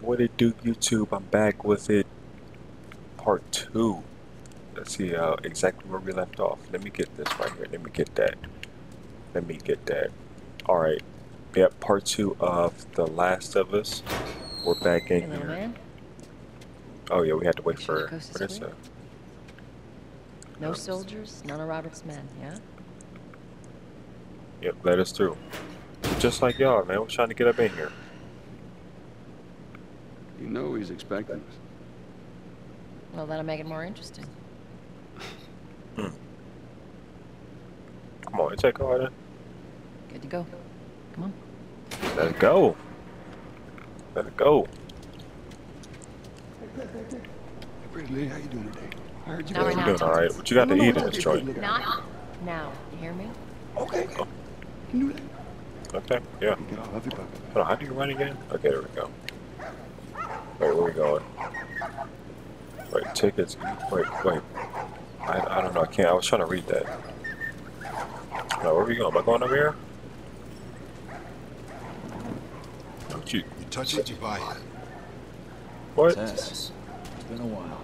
What it do, YouTube? I'm back with it, part two. Let's see uh, exactly where we left off. Let me get this right here. Let me get that. Let me get that. All right. Yep, part two of The Last of Us. We're back in little here. man. Oh yeah, we had to wait Make for sure the coast is what is clear. No Um, soldiers, none of Robert's men, yeah? Yep, let us through. Just like y'all, man. We're trying to get up in here. You know he's expecting us. Well, that'll make it more interesting. Come on, take all that. Good to go. Come on. Let's go. Let's go. Hey, pretty lady, how you doing today? I heard you Not right now, doing all right? What you got to No, no, eat in it's this okay, joint? pretty lady. Not now. You hear me? Okay. Can do that. Okay, yeah. Get all of you, Papa. Hold on, how do you run again? Okay, there we go. Wait, where are we going? Wait, tickets. Wait, wait. I, I don't know. I can't. I was trying to read that. No, where are we going? Am I going over here? Don't you? You touch it, you buy it. What? Tess, it's been a while.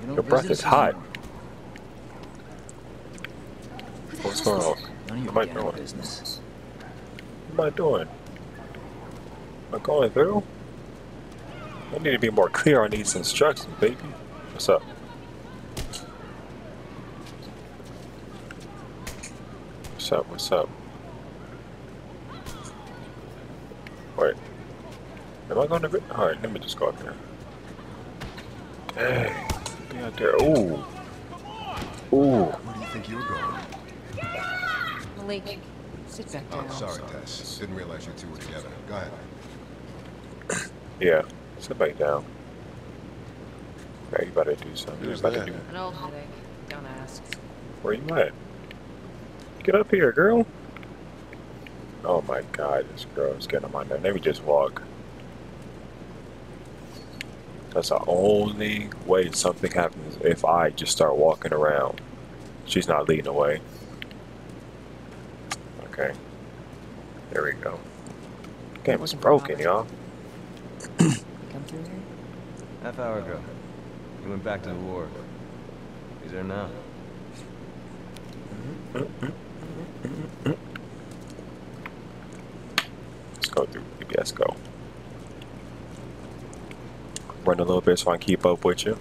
You don't Your breath is hot. anymore. What's going on? None of your What am I damn doing? business. What am I doing? Am I going through? I need to be more clear on these instructions, baby. What's up? What's up? What's up? Wait. Am I going to be? Alright, let me just go up here. Dang. Be out there. Ooh. Ooh. Where do you think you're going? Malik, sit back oh, down. Oh, sorry, Tess. Didn't realize you two were together. Go ahead. Yeah. Sit back down. Yeah, you better do something. You Who's better that? do An old headache. Don't ask. Where you at? Get up here, girl. Oh my god, this girl is getting on my nerve. Let me just walk. That's the only way something happens if I just start walking around. She's not leading the way. Okay. There we go. Game was broken, y'all. Half hour ago. He went back to the war. He's there now. Let's go through. Let's go. Run a little bit so I can keep up with you.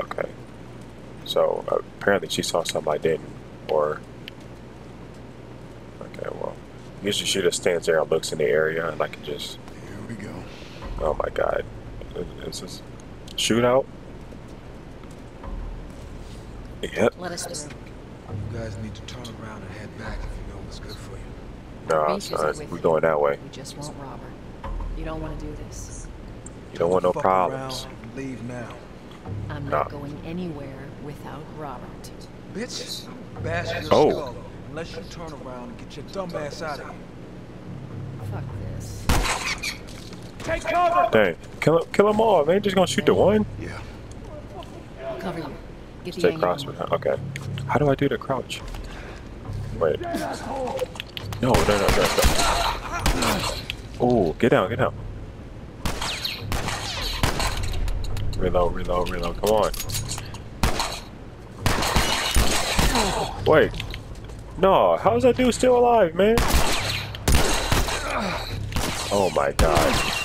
Okay. So apparently she saw something I didn't, or okay, well, usually she just stands there and looks in the area, and I can just. Oh my god, is, is this shootout? Yep. Let us through. You guys need to turn around and head back if you know what's good for you. No, Reach isn't son, we're going that way. We just want Robert. You don't want to do this. You don't want no problems. leave now. I'm No. not going anywhere without Robert. Bitch, bash your Oh. skull unless you turn around and get your dumb ass out of here. Take cover! Dang, kill, kill them all, man. Just gonna shoot the one? Yeah. I'll cover you. Get the cross. on. Okay. How do I do the crouch? Wait. No, no, no, no, no. Oh, get down, get down. Reload, reload, reload. Come on. Wait. No, how's that dude still alive, man? Oh my god.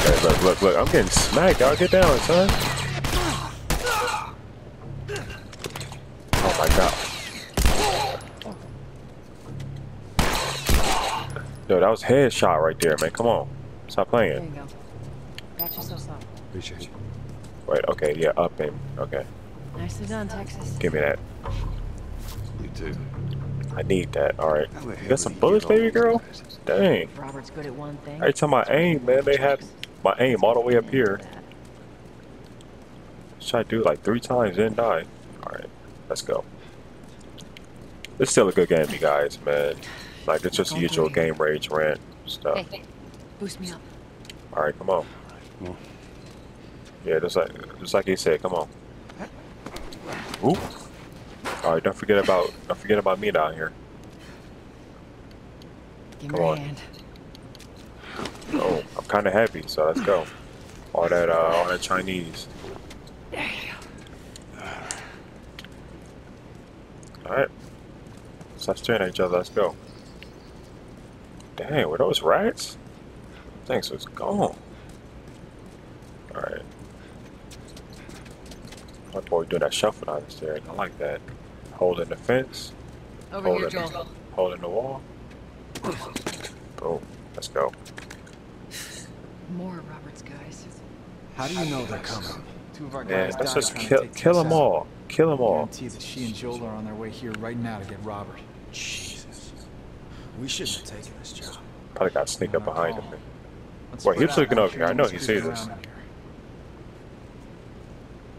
Okay, look, look, look. I'm getting smacked. Y'all get down, son. Oh my god. Yo, that was headshot right there, man. Come on. Stop There playing. you go. Patch yourself up. Appreciate you. Wait, okay, yeah, up and okay. Nicely done, Texas. Give me that. You too. I need that. Alright. You got some bullets, baby girl? guys? Dang. Robert's good at one thing. Every time I aim, man, they have my aim all the way up here. Try to do it like three times, didn't die. Alright, let's go. It's still a good game, you guys, man. Like, it's just the usual game rage rant stuff. Hey, boost me up. Alright, come on. Come on. Yeah, just like just like he said, come on. Ooh. Alright, don't forget about don't forget about me down here. Give Come me a on. hand. Oh, Kind of heavy, so let's go. All that, uh, all that Chinese. All right. Stop staring at each other. Let's go. Dang, were those rats? Thanks, was gone. All right. My boy doing that shuffle down the stairs. I like that. Holding the fence, Over Hold here. Joel. holding the wall. Boom. Let's go. More of Robert's guys. How do you know they're coming? Two of our Yeah, guys let's just kill kill them out. all. Kill them all. Guarantee that she and Joel are on their way here right now to get Robert. Jesus. We shouldn't have taken this job. Probably got to sneak up behind him. Let's Well, he was looking over here. I know no one's he sees us. here.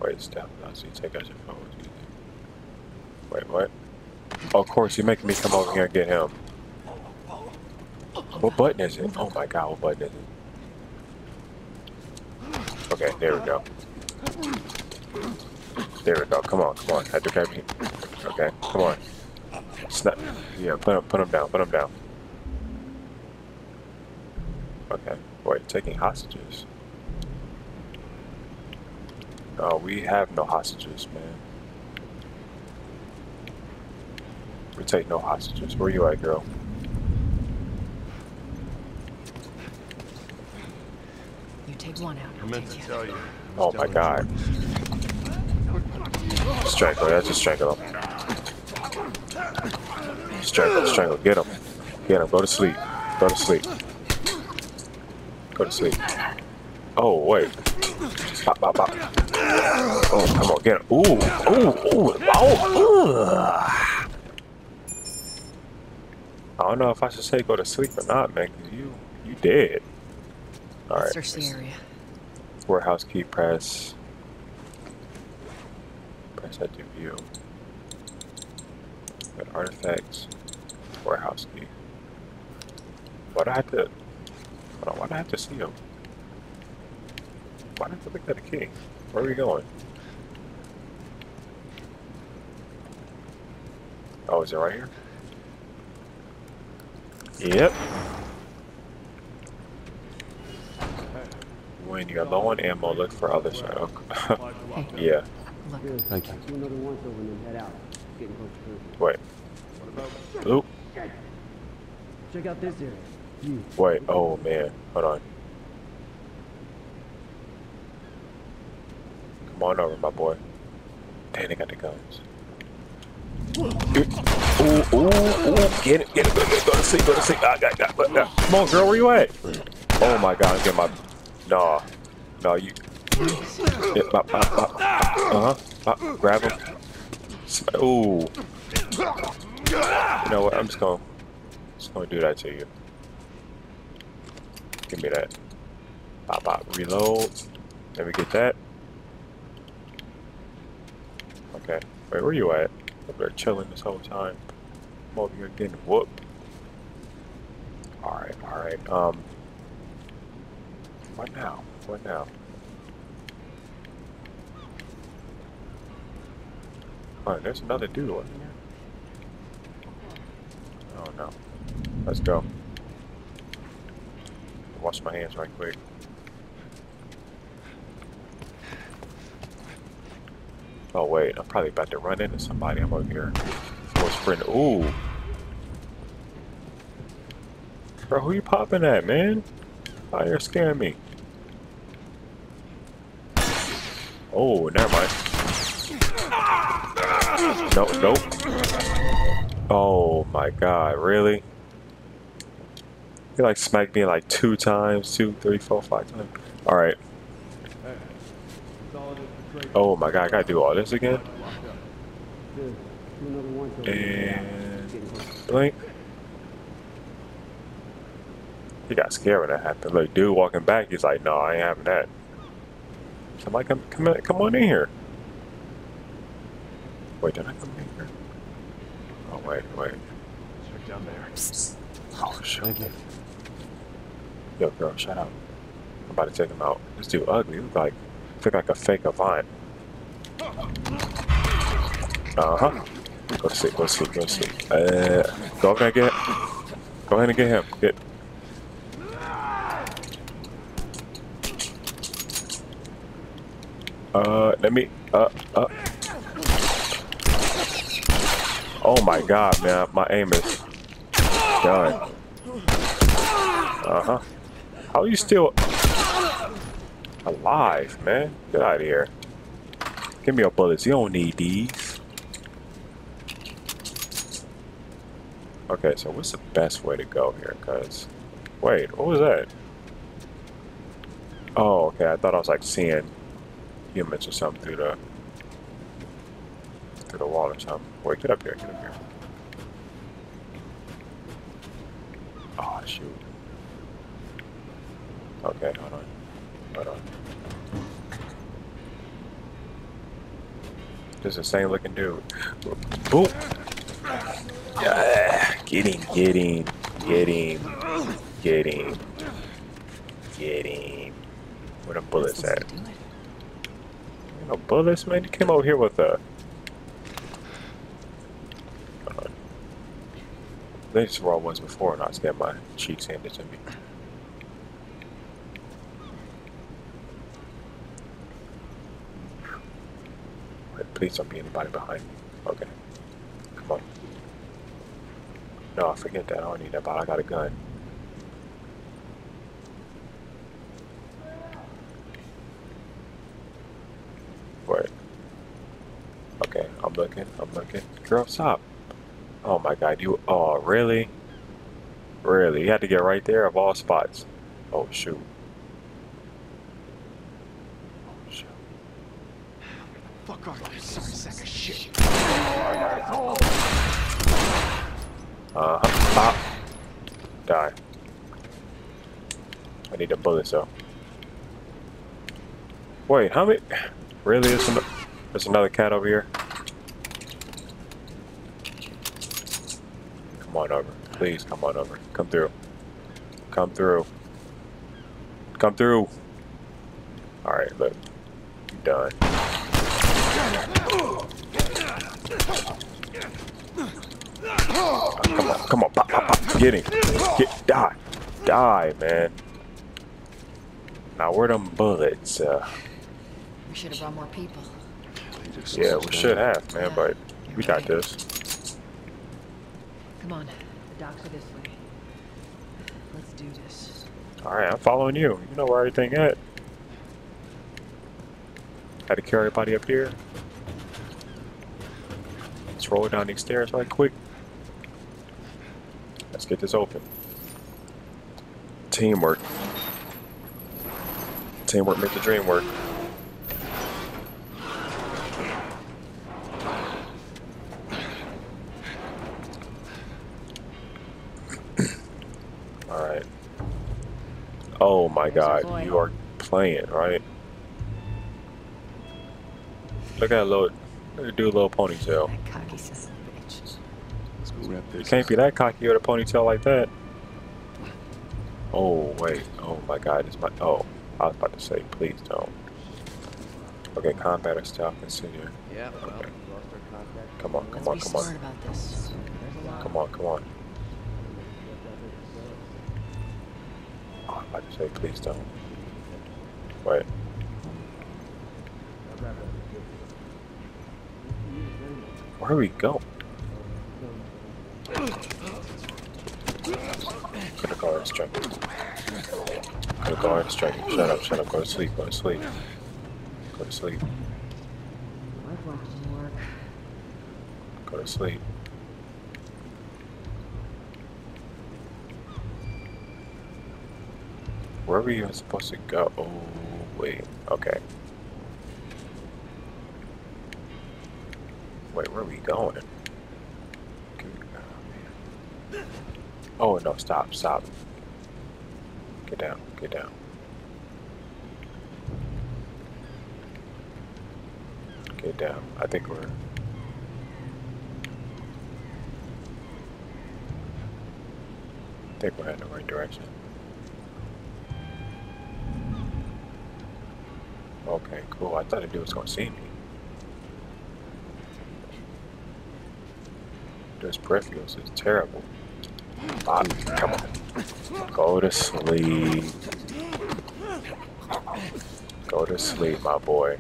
Wait, step. I see. Take out your phone. Wait, what? Oh, of course, you're making me come over here and get him. What button is it? Oh my god, what button is it? Okay, there we go. There we go. Come on, come on. Grab me. Okay, come on. Snap. Yeah, put him, put him down. Put him down. Okay. Wait, taking hostages. No, we have no hostages, man. We take no hostages. Where you at, girl? You take one out. I I'll meant to the tell you. Oh my god. Strangle, that's just strangle him. Strangle, strangle, get him. Get him, go to sleep. Go to sleep. Go to sleep. Oh, wait. Pop, pop, pop. Oh, come on, get him. Ooh, ooh, ooh, oh, ugh. I don't know if I should say go to sleep or not, man, 'cause you, you dead. Alright. search the area. Warehouse key press. Press that to view. Got artifacts. Warehouse key. Why'd I have to. Hold on, why'd I have to see him? Why'd I have to the key? Where are we going? Oh, is it right here? Yep. When you're low on ammo, look for other shot. Hey, yeah. look. Thank you. Do another once over and then head out. Getting close to Wait. Oop. Check out this area. You. Wait. Oh man. Hold on. Come on over, my boy. Dang, they got the guns. Ooh, ooh, ooh. Get it, get it, go, go, go to sleep, go to sleep. Ah, ah, ah, ah, ah. Come on, girl, where you at? Oh my god, get my. Nah. No, you. Yeah, bop, bop, bop. Uh huh. Bop, grab him. Ooh. You know what? I'm just gonna. Just gonna do that to you. Give me that. Pop, pop, reload. Let me get that. Okay. Wait, where you at? Up there chilling this whole time. I'm over here getting whooped. Alright, alright. Um. What now? What now? Alright, there's another dude over here. Oh no. Let's go. Wash my hands right quick. Oh wait, I'm probably about to run into somebody. I'm over here. Full friend. Ooh. Bro, who you popping at, man? Oh, you're scaring me. Oh, never mind. Nope, nope. Oh my god, really? He like smacked me like two times, two, three, four, five times. Alright. Oh my god, I gotta do all this again? And blink. He got scared when that happened. Look, dude walking back, he's like, no, I ain't having that. Somebody come come come on in here. Wait, did I come in here? Oh wait, wait. Check down there. Oh shit. Yo, girl, shut up. I'm about to take him out. This dude ugly. He look like look like a fake Avant. Uh huh. Go to sleep. Go to sleep. Go to sleep. Uh, go over there and get. Go ahead and get him. Get. Uh, let me, uh, uh. Oh my god, man, my aim is done. Uh-huh. How are you still alive, man? Get out of here. Give me your bullets. You don't need these. Okay, so what's the best way to go here? Cause, wait, what was that? Oh, okay. I thought I was like seeing humans or something through the through the wall or something. Wait, get up here. Get up here. Oh shoot. Okay, hold on. Hold on. Just the same looking dude. Boom. Yeah. Get him, get him, get him, get him, get him. Where the bullets at? No bullets, man. You came over here with a. On. These were ones before, and I was getting my cheeks handed to me. Wait, please don't be anybody behind me. Okay. Come on. No, I forget that. I don't need that, but I got a gun. Wait. Okay, I'm looking. I'm looking. Girl, stop. Oh my god, you. Oh, really? Really? You had to get right there of all spots. Oh, shoot. Oh, shoot. Fuck you, sorry sack of shit? Uh huh. Ah. Die. I need a bullet, though. Wait, how many? Really? There's, an... There's another cat over here? Come on over. Please, come on over. Come through. Come through. Come through. Alright, look. You're done. Oh, come on, come on, pop, pop, pop. Get him. Get, die. Die, man. Now, where them bullets? Uh, We should have brought more people. Yeah, we should have, man, Yeah, but we got right. this. Come on. The docks are this way. Let's do this. Alright, I'm following you. You know where everything at. Had to carry everybody up here. Let's roll down these stairs right quick. Let's get this open. Teamwork. Teamwork make the dream work. Alright. Oh my god, you are playing, right? Look at that little, look at dude little ponytail. That cocky son bitch. Let's go wrap You can't be that cocky with a ponytail like that. Oh wait, oh my god, it's my, oh, I was about to say, please don't. Okay, combat or stealth, continue. Yeah, well, we lost our contact. Come on, come Let's on, be come on, about this. A lot. come on, come on. Oh, I just to say, please don't. Wait. Where are we go? Go and strike. Go and strike. Shut up, shut up, go to sleep, go to sleep. Go to sleep, Work, work, work. go to sleep. Where were you supposed to go? Oh, wait, okay. Wait, where are we going? Oh. Oh, no, stop, stop. Get down, get down. Get down. I think we're. I think we're heading the right direction. Okay, cool. I thought the dude was gonna see me. This peripherals is terrible. Bobby, come on. Go to sleep. Go to sleep, my boy.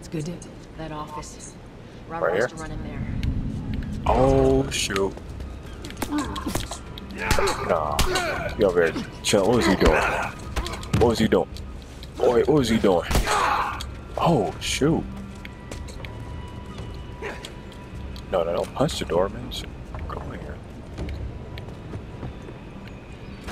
It's good. That office. Right Robert wants here? to run in there. Oh shoot. Nah. You over there chill. What was he doing? What was he doing? Boy, what was he doing? Oh shoot. No, no, don't punch the door, man. Shit, Go in here.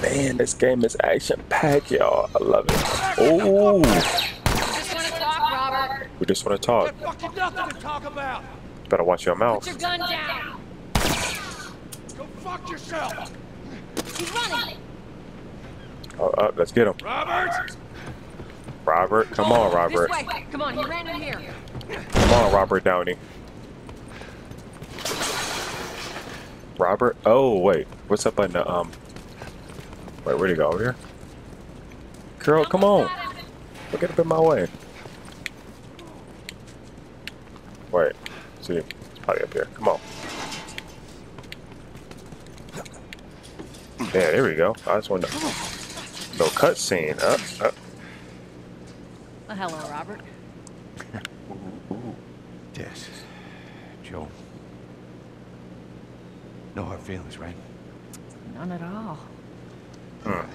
Man, this game is action packed, y'all. I love it. Oh, Just want to talk, Robert. we just want to talk. Fucking nothing to talk about. Better watch your mouth. Put your gun down. Go fuck yourself. He's running. Oh, uh, let's get him. Robert! Robert, come on, Robert. Come on, he ran in here. Come on, Robert Downey. Robert? Oh, wait. What's up on the, um... Wait, where'd he go? Over here? Girl, come on. Don't get up in my way. Wait. See, it's probably up here. Come on. Yeah, there we go. I just wanted to... No cutscene. Up, up. Well, hello, Robert. Tess. Joel. No hard feelings, right? None at all. God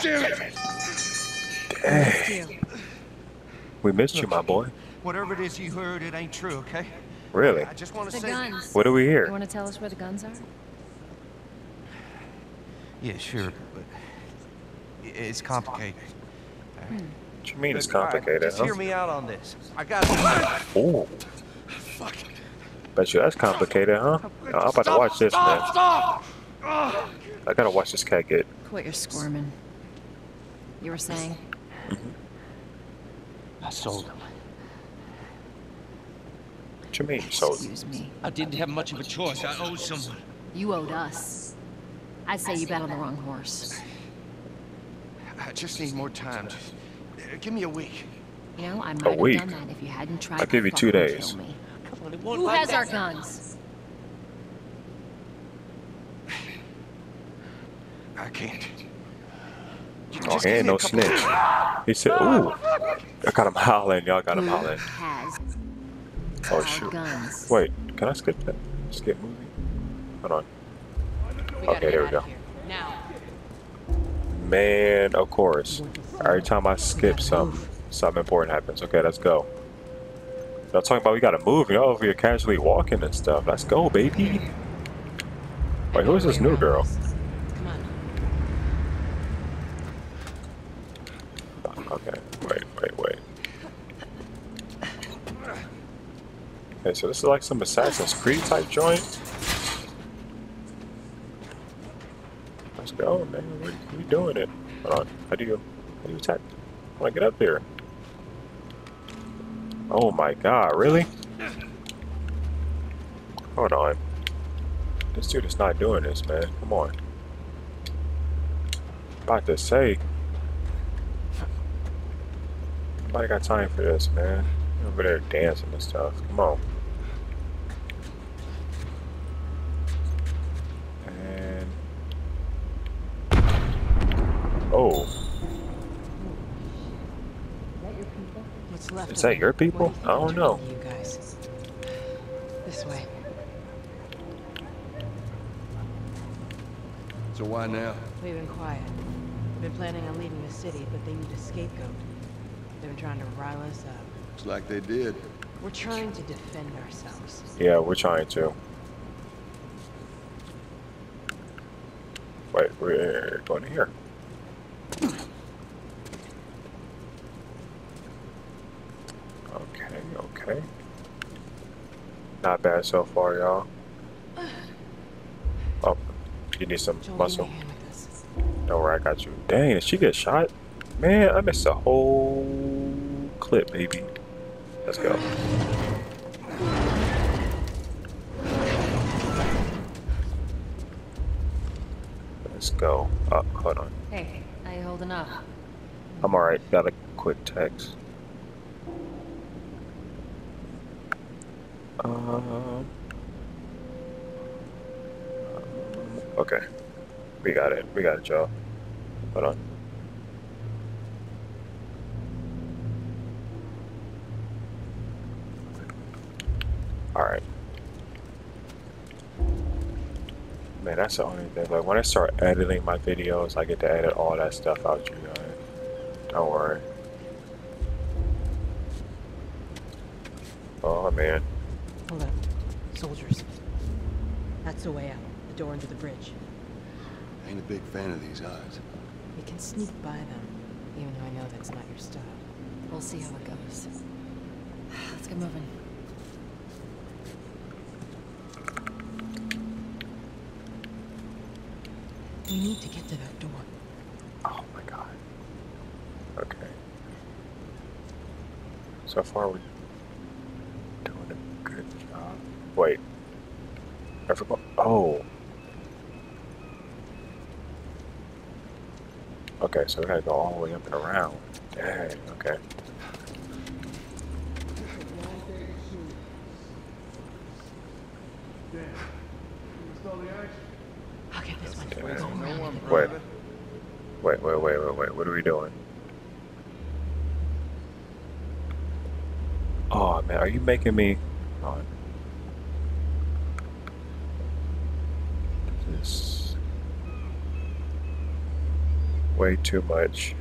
damn it! Dang. We missed you, my boy. Whatever it is you heard, it ain't true, okay? Really? I just want to say... guns. What do we hear? You want to tell us where the guns are? Yeah, sure, but... i- It's complicated. What do you mean it's All right, complicated, just huh? hear me out on this. I got... Ooh. Bet you that's complicated, huh? No, I'm about to watch this, man. Stop! I gotta watch this cat get. Quit your squirming. You were saying? Mm-hmm. I sold him. What you mean? So Excuse me. I didn't have much of a choice. I owed someone. You owed us. I'd say you bet on the wrong horse. I just need more time. Just, uh, give me a week. You know, I might have week? done that if you hadn't tried I'll to give you two days. kill me. On, Who has our guns? I can't. Oh, just he ain't no couple- snitch. He said, "Ooh." I got him howling. Y'all got him howling. Oh shoot. Wait, can I skip that? Skip movie. Hold on. Okay, there we go. Now. Man, of course. Every time I skip something, something important happens. Okay, let's go. Y'all talking about we gotta move, you know, if you're casually walking and stuff. Let's go, baby. Wait, who is this new girl? Okay, wait, wait, wait. Okay, so this is like some Assassin's Creed type joint. Let's go, man. We doing it. Hold on. How do you, how do you attack? I wanna get up there. Oh my god, really? Hold on. This dude is not doing this, man. Come on. About to say. Nobody got time for this, man. Over there dancing and stuff. Come on. And oh, What's left is of that your people? What do I don't know. they're doing to You guys. This way. So why now? We've been quiet. We've been planning on leaving the city, but they need a scapegoat. They've been trying to rile us up. Looks like they did. We're trying to defend ourselves. Yeah, we're trying to. Wait, we're going here. Okay, okay. Not bad so far, y'all. Oh, you need some muscle. give me a hand with this. Don't worry, I got you. Dang, did she get shot? Man, I missed a whole clip, baby. Let's go. Let's go. Uh, hold on. Hey, how you holding up? I'm alright. Got a quick text. Um, okay. We got it. We got it, y'all. Hold on. All right. Man, that's the only thing. Like, when I start editing my videos, I get to edit all that stuff out, you guys. Don't worry. Oh, man. That's the way out. The door under the bridge. I Ain't a big fan of these odds. We can sneak by them, even though I know that's not your style. We'll see how it goes. Let's get moving. We need to get to that door. Oh my god. Okay. So far we're doing a good job. Wait. I forgot. Oh. Okay, so we gotta go all the way up and around. Dang, okay. I'll get this one. Damn. Go around. Wait. Wait, wait, wait, wait, wait. What are we doing? Oh man, are you making me? Hold on. This way too much.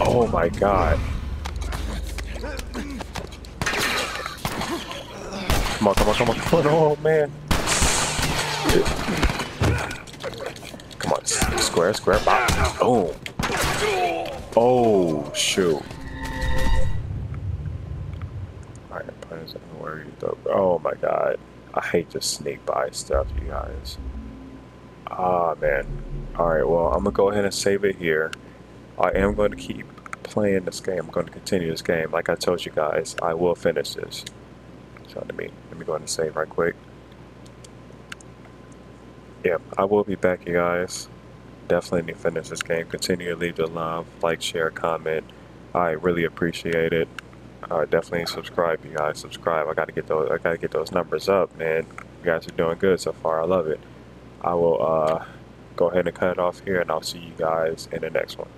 Oh my god. Come on, come on, come on. Oh man. Come on, square, square, bop. Boom. Oh, shoot. Alright, plans and where you go. Oh my god. I hate to sneak by stuff, you guys. Ah, man. Alright, well, I'm gonna go ahead and save it here. I am going to keep playing this game. I'm going to continue this game. Like I told you guys, I will finish this. So let me let me go ahead and save right quick. Yep, I will be back, you guys. Definitely need to finish this game. Continue to leave the love, like, share, comment. I really appreciate it. Uh, definitely subscribe, you guys. Subscribe. I gotta get those. I gotta get those numbers up, man. You guys are doing good so far. I love it. I will uh, go ahead and cut it off here, and I'll see you guys in the next one.